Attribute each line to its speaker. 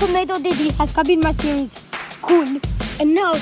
Speaker 1: Tomato, Diddy has come in my series. Cool. And now